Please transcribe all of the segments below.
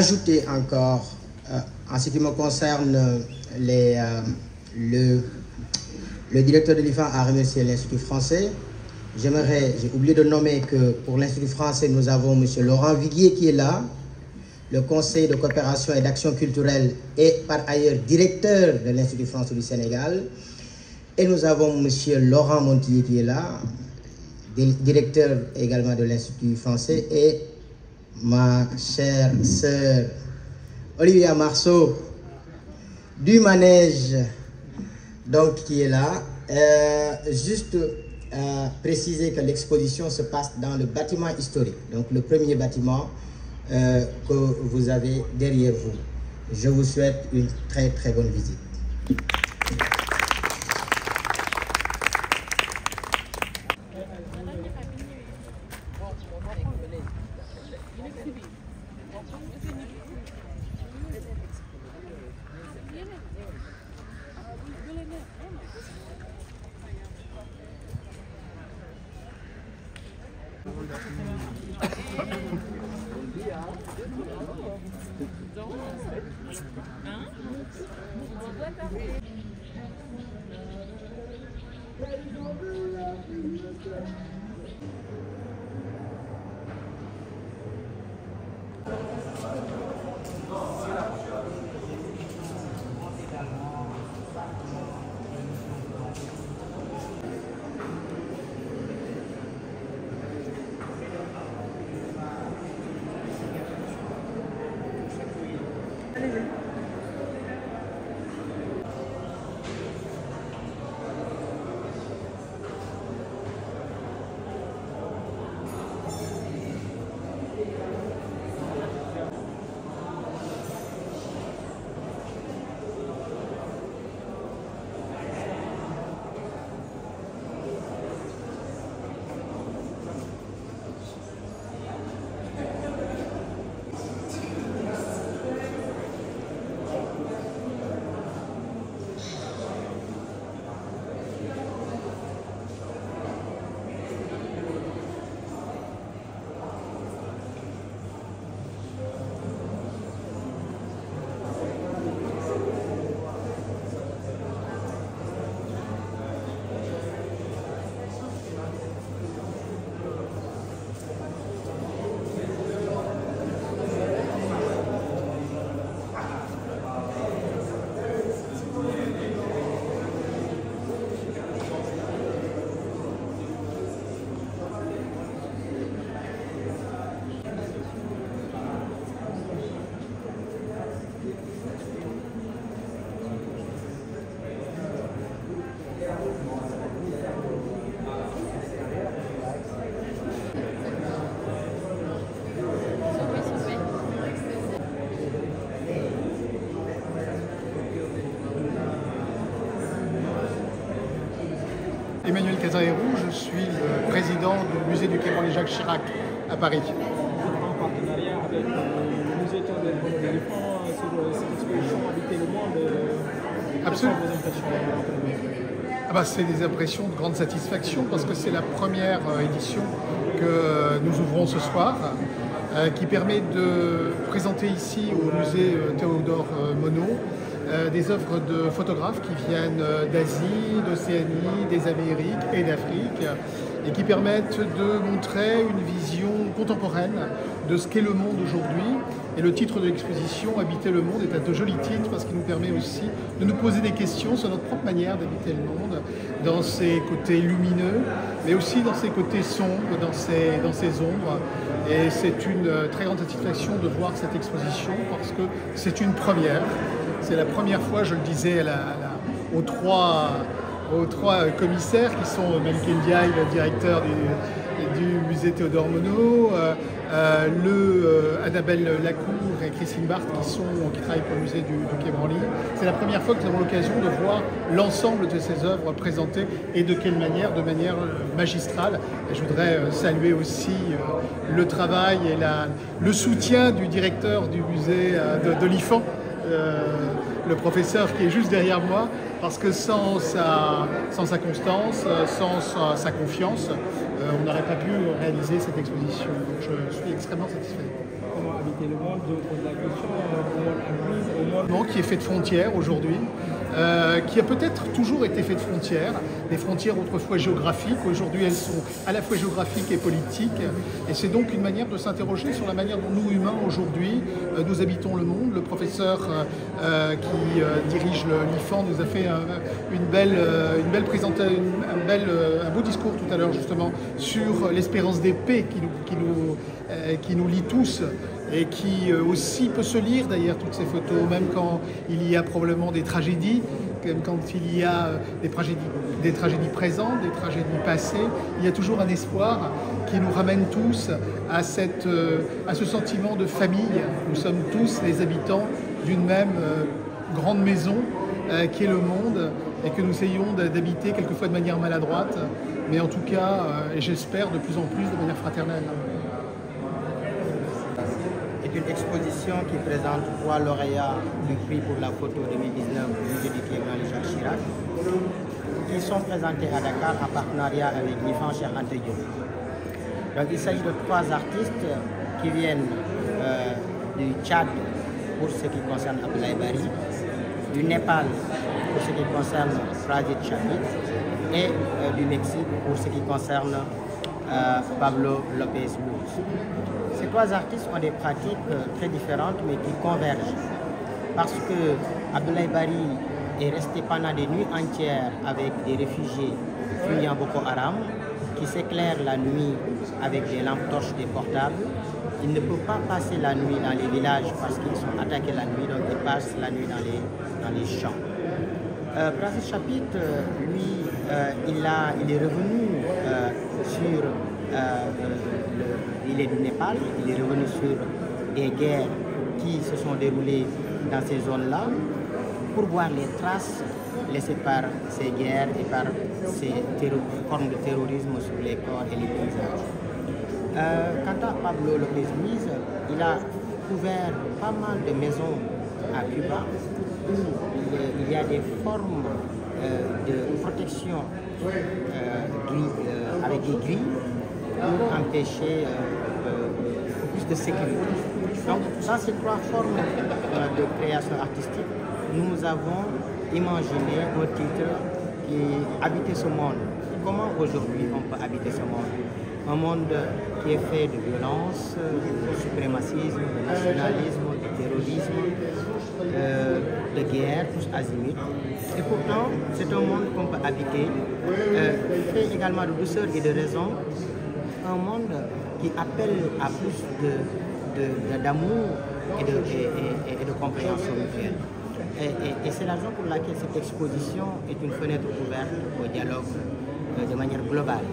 ajouter encore, en ce qui me concerne, les, le, directeur de l'IFAN a remercié l'Institut français. J'aimerais, j'ai oublié de nommer que pour l'Institut français, nous avons M. Laurent Viguier qui est là, le Conseil de coopération et d'action culturelle est par ailleurs directeur de l'Institut français du Sénégal. Et nous avons M. Laurent Montillier qui est là, directeur également de l'Institut français, et ma chère sœur Olivia Marceau du manège, donc qui est là. Euh, juste euh, préciser que l'exposition se passe dans le bâtiment historique, donc le premier bâtiment euh, que vous avez derrière vous. Je vous souhaite une très très bonne visite. Emmanuel Quai Jacques Chirac à Paris. Absolument. Ah bah, c'est des impressions de grande satisfaction parce que c'est la première euh, édition que nous ouvrons ce soir euh, qui permet de présenter ici au musée euh, Théodore Monod des œuvres de photographes qui viennent d'Asie, d'Océanie, des Amériques et d'Afrique et qui permettent de montrer une vision contemporaine de ce qu'est le monde aujourd'hui. Et le titre de l'exposition, Habiter le monde, est un joli titre parce qu'il nous permet aussi de nous poser des questions sur notre propre manière d'habiter le monde, dans ses côtés lumineux, mais aussi dans ses côtés sombres, dans ses, dans ses ombres. Et c'est une euh, très grande satisfaction de voir cette exposition parce que c'est une première. C'est la première fois, je le disais aux, trois, aux trois commissaires qui sont Melken Diaye, le directeur du, musée Théodore Monod, euh, euh, le, euh, Annabelle Lacour et Christine Barthes qui, travaillent pour le musée du, Quai Branly. C'est la première fois que nous avons l'occasion de voir l'ensemble de ces œuvres présentées et de quelle manière, de manière magistrale. Je voudrais saluer aussi le travail et le soutien du directeur du musée de, de l'IFAN, le professeur qui est juste derrière moi, parce que sans sa, sans sa constance, sans sa, sa confiance, euh, on n'aurait pas pu réaliser cette exposition. Donc je suis extrêmement satisfait. Comment habiter le monde, pose la au monde admise, au monde... qui est fait de frontières aujourd'hui, euh, qui a peut-être toujours été fait de frontières, des frontières autrefois géographiques, aujourd'hui elles sont à la fois géographiques et politiques, et c'est donc une manière de s'interroger sur la manière dont nous, humains, aujourd'hui, euh, nous habitons le monde. Le professeur euh, euh qui euh, dirige l'IFAN nous a fait une belle, euh, une belle présentation, un, bel, un beau discours tout à l'heure justement sur l'espérance des paix qui nous, qui nous, qui nous lie tous et qui aussi peut se lire d'ailleurs toutes ces photos, même quand il y a probablement des tragédies, même quand il y a des tragédies, des tragédies présentes, des tragédies passées, il y a toujours un espoir qui nous ramène tous à, cette, à ce sentiment de famille. Nous sommes tous les habitants d'une même grande maison euh, qui est le monde et que nous essayons d'habiter quelquefois de manière maladroite, mais en tout cas, euh, et j'espère de plus en plus de manière fraternelle. C'est une exposition qui présente trois lauréats du prix pour la photo 2019 du Québec Jacques Chirac, qui sont présentés à Dakar en partenariat avec l'IFAN Cheikh. Donc il s'agit de trois artistes qui viennent euh, du Tchad pour ce qui concerne Abdoulaye Bari, du Népal pour ce qui concerne Pradit Chamit et euh, du Mexique pour ce qui concerne euh, Pablo Lopez Luz. Ces trois artistes ont des pratiques euh, très différentes mais qui convergent parce que Abdoulaye Bari est resté pendant des nuits entières avec des réfugiés fuyant Boko Haram qui s'éclairent la nuit avec des lampes torches des portables il ne peut pas passer la nuit dans les villages parce qu'ils sont attaqués la nuit, donc ils passent la nuit dans les, dans les champs. Euh, Francis Chapit, lui, euh, il, a, il est revenu euh, sur... Le, il est du Népal, il est revenu sur des guerres qui se sont déroulées dans ces zones-là pour voir les traces laissées par ces guerres et par ces formes de terrorisme sur les corps et les paysages. Euh, quant à Pablo Lopez Ruiz, il a ouvert pas mal de maisons à Cuba où il y a des formes euh, de protection euh, avec des grilles pour empêcher plus de sécurité. Donc, ça, c'est trois formes de création artistique. Nous avons imaginé un titre qui Habiter ce monde. Comment aujourd'hui on peut habiter ce monde? Un monde qui est fait de violence, de suprémacisme, de nationalisme, de terrorisme, euh, de guerre, tous azimuts. Et pourtant, c'est un monde qu'on peut habiter, euh, fait également de douceur et de raison, un monde qui appelle à plus d'amour de, et de compréhension mutuelle. Et, c'est la raison pour laquelle cette exposition est une fenêtre ouverte au dialogue euh, de manière globale.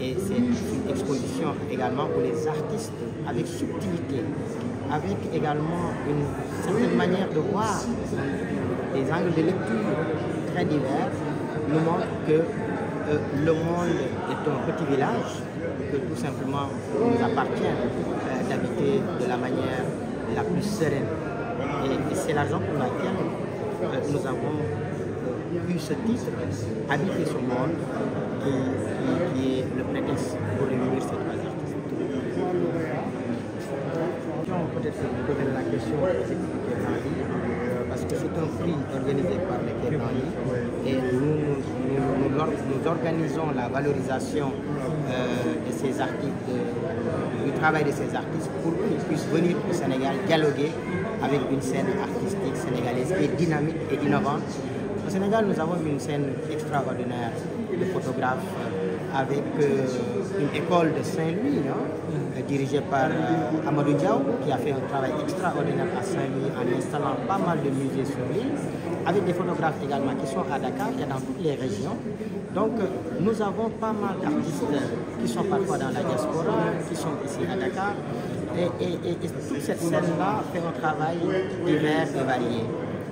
Et c'est une exposition également pour les artistes avec subtilité, avec également une certaine manière de voir des angles de lecture très divers, nous montrent que euh, le monde est un petit village, que tout simplement nous appartient euh, d'habiter de la manière la plus sereine. Et, et c'est la raison pour laquelle nous avons eu ce titre, Habiter ce monde, qui, qui, qui, est le prétexte pour réunir ces trois artistes. Peut-être vous posez la question parce que c'est un prix organisé par les Kébrani et nous, nous, nous, organisons la valorisation euh, de ces artistes, de, du travail de ces artistes pour qu'ils puissent venir au Sénégal dialoguer avec une scène artistique sénégalaise qui est dynamique et innovante au Sénégal, nous avons une scène extraordinaire de photographes avec euh, une école de Saint-Louis, hein, dirigée par euh, Amadou Diaw, qui a fait un travail extraordinaire à Saint-Louis en installant pas mal de musées sur l'île, avec des photographes également qui sont à Dakar et dans toutes les régions. Donc, euh, nous avons pas mal d'artistes qui sont parfois dans la diaspora, qui sont ici à Dakar. Et, et, et, toute cette scène-là fait un travail divers et varié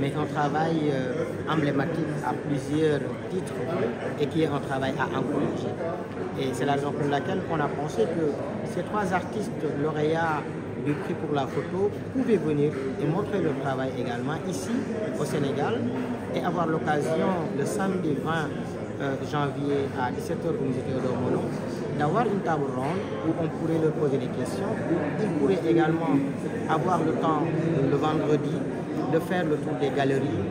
mais un travail euh, emblématique à plusieurs titres et qui est un travail à encourager. Et c'est la raison pour laquelle on a pensé que ces trois artistes lauréats du prix pour la photo pouvaient venir et montrer leur travail également ici au Sénégal et avoir l'occasion le samedi 20 euh, janvier à 17h au musée Monod d'avoir une table ronde où on pourrait leur poser des questions. Ils pourraient également avoir le temps le vendredi de faire le tour des galeries,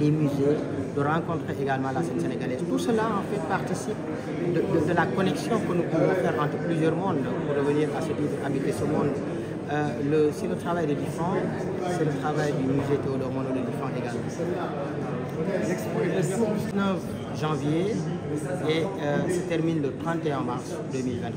les musées, de rencontrer également la scène sénégalaise. Tout cela en fait participe de, de, de la connexion que nous pouvons faire entre plusieurs mondes pour revenir à ce titre, habiter ce monde. Euh, c'est le travail de Diffan, c'est le travail du musée Théodore Monod de Diffan également. L'expo est le 19 janvier et euh, se termine le 31 mars 2024.